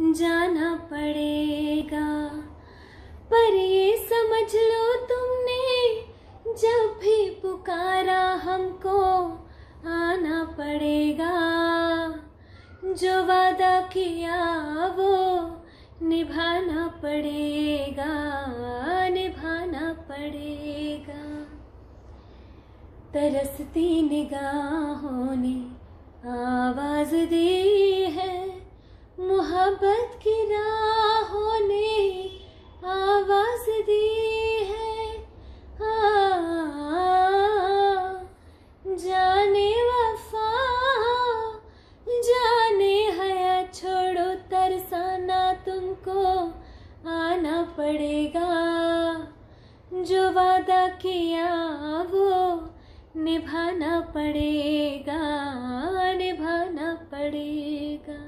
जाना पड़ेगा। पर ये समझ लो तुमने, जब भी पुकारा हमको, आना पड़ेगा। जो वादा किया वो निभाना पड़ेगा निभाना पड़ेगा। तरसती निगाहों ने आवाज़ दी मोहब्बत की राहों ने आवाज़ दी है। जाने वफा, जाने हया, छोड़ो तरसाना, तुमको आना पड़ेगा। जो वादा किया वो निभाना पड़ेगा निभाना पड़ेगा।